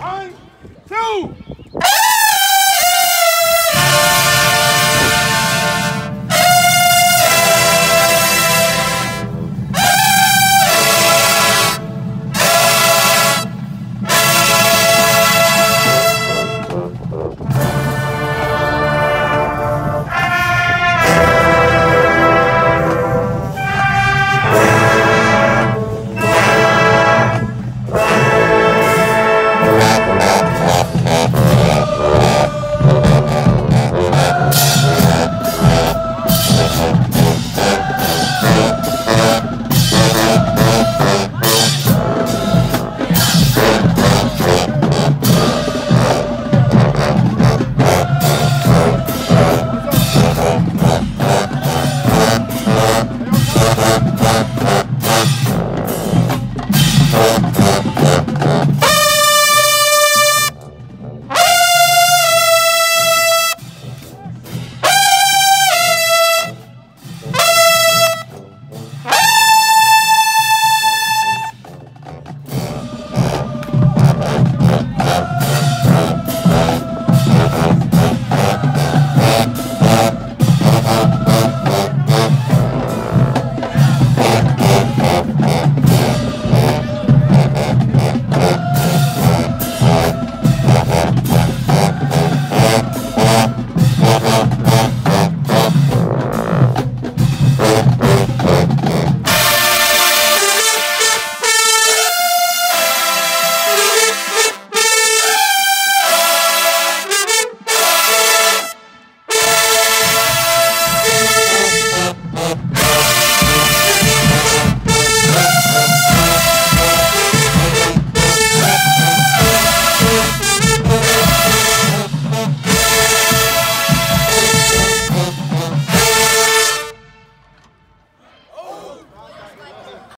One, two,